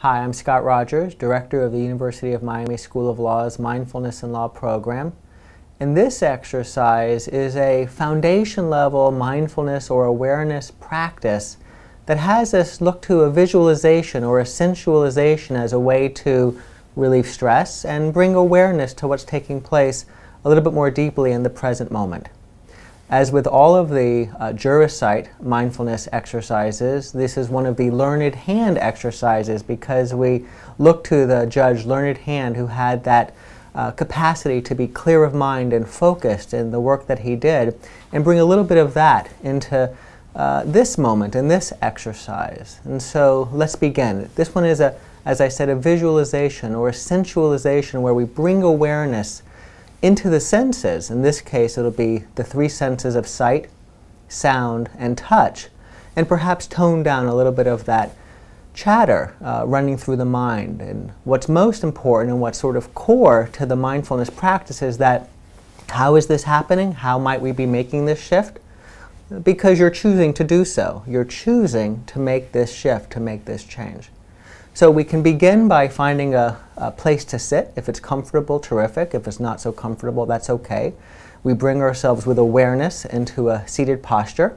Hi, I'm Scott Rogers, Director of the University of Miami School of Law's Mindfulness in Law program. And this exercise is a foundation level mindfulness or awareness practice that has us look to a visualization or a sensualization as a way to relieve stress and bring awareness to what's taking place a little bit more deeply in the present moment. As with all of the uh, Jurisight mindfulness exercises, this is one of the learned hand exercises because we look to the judge learned hand who had that uh, capacity to be clear of mind and focused in the work that he did and bring a little bit of that into uh, this moment and this exercise. And so let's begin. This one is a, as I said, a visualization or a sensualization where we bring awareness into the senses. In this case, it'll be the three senses of sight, sound, and touch, and perhaps tone down a little bit of that chatter uh, running through the mind. And what's most important and what's sort of core to the mindfulness practice is that how is this happening? How might we be making this shift? Because you're choosing to do so. You're choosing to make this shift, to make this change. So we can begin by finding a, a, place to sit. If it's comfortable, terrific. If it's not so comfortable, that's okay. We bring ourselves with awareness into a seated posture.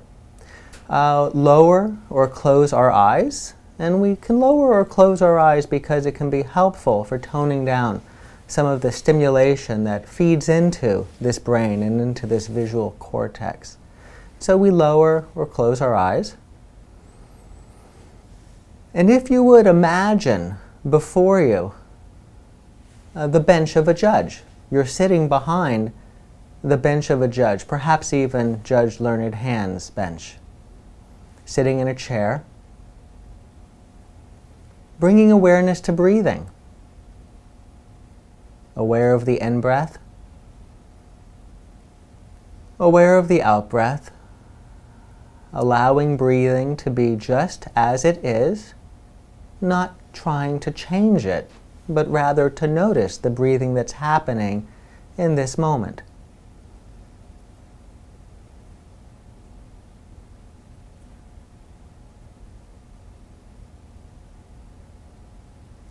Uh, lower or close our eyes. And we can lower or close our eyes because it can be helpful for toning down some of the stimulation that feeds into this brain and into this visual cortex. So we lower or close our eyes. And if you would imagine before you uh, the bench of a judge, you're sitting behind the bench of a judge, perhaps even Judge Learned Hand's bench, sitting in a chair, bringing awareness to breathing, aware of the in breath, aware of the out breath, allowing breathing to be just as it is not trying to change it, but rather to notice the breathing that's happening in this moment.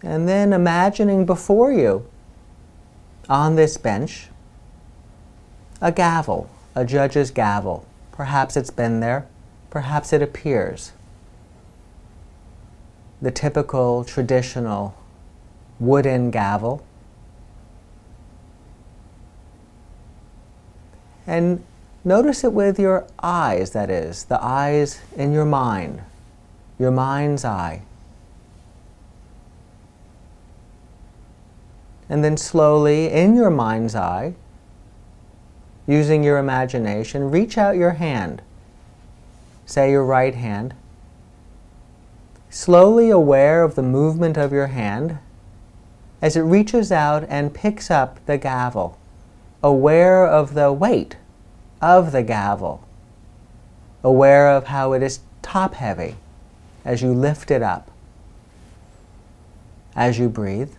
And then imagining before you, on this bench, a gavel, a judge's gavel. Perhaps it's been there, perhaps it appears the typical traditional wooden gavel. And notice it with your eyes, that is, the eyes in your mind, your mind's eye. And then slowly, in your mind's eye, using your imagination, reach out your hand. Say your right hand slowly aware of the movement of your hand as it reaches out and picks up the gavel, aware of the weight of the gavel, aware of how it is top heavy as you lift it up, as you breathe.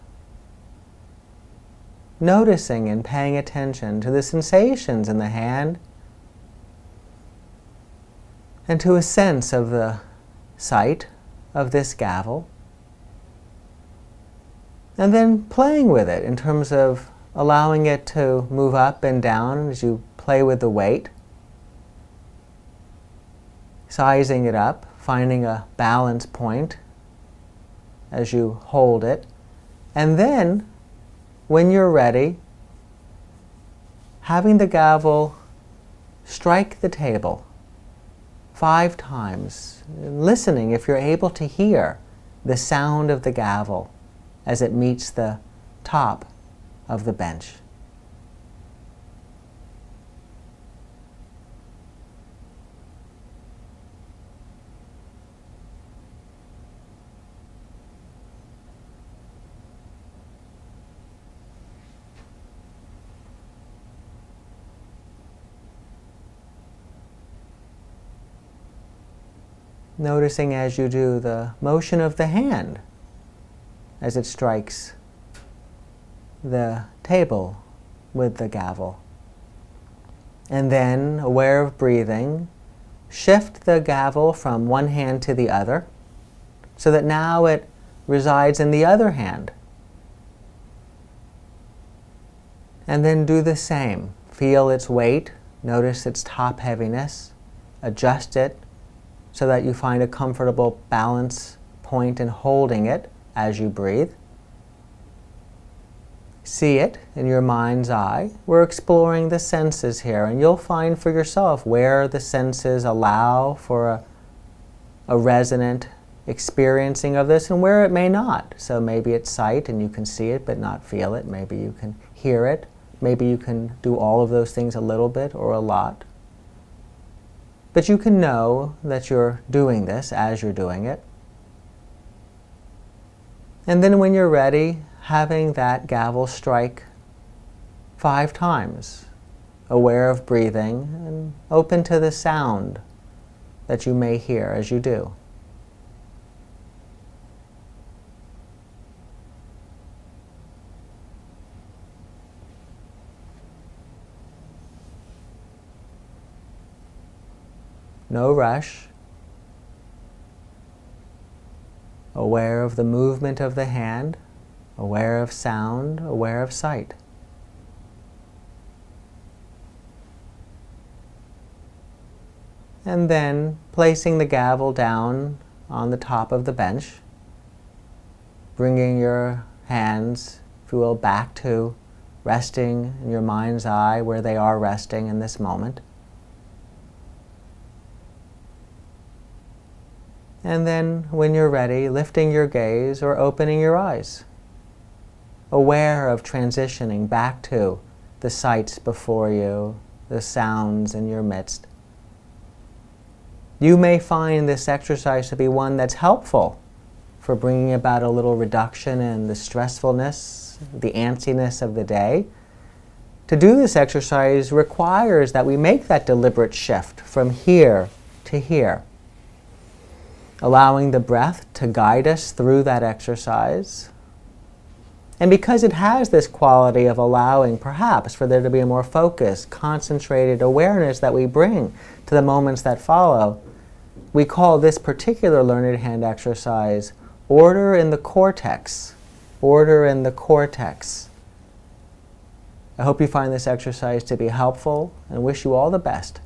Noticing and paying attention to the sensations in the hand and to a sense of the sight of this gavel. And then playing with it in terms of allowing it to move up and down as you play with the weight. Sizing it up, finding a balance point as you hold it. And then, when you're ready, having the gavel strike the table five times, listening if you're able to hear the sound of the gavel as it meets the top of the bench. Noticing as you do the motion of the hand as it strikes the table with the gavel. And then, aware of breathing, shift the gavel from one hand to the other so that now it resides in the other hand. And then do the same. Feel its weight, notice its top heaviness, adjust it so that you find a comfortable balance point in holding it as you breathe. See it in your mind's eye. We're exploring the senses here, and you'll find for yourself where the senses allow for a, a resonant experiencing of this and where it may not. So maybe it's sight and you can see it but not feel it. Maybe you can hear it. Maybe you can do all of those things a little bit or a lot. But you can know that you're doing this as you're doing it. And then when you're ready, having that gavel strike five times, aware of breathing and open to the sound that you may hear as you do. No rush. aware of the movement of the hand, aware of sound, aware of sight. And then placing the gavel down on the top of the bench, bringing your hands, if you will, back to resting in your mind's eye where they are resting in this moment. And then, when you're ready, lifting your gaze or opening your eyes, aware of transitioning back to the sights before you, the sounds in your midst. You may find this exercise to be one that's helpful for bringing about a little reduction in the stressfulness, the antsiness of the day. To do this exercise requires that we make that deliberate shift from here to here allowing the breath to guide us through that exercise. And because it has this quality of allowing, perhaps, for there to be a more focused, concentrated awareness that we bring to the moments that follow, we call this particular learned hand exercise order in the cortex. Order in the cortex. I hope you find this exercise to be helpful and wish you all the best.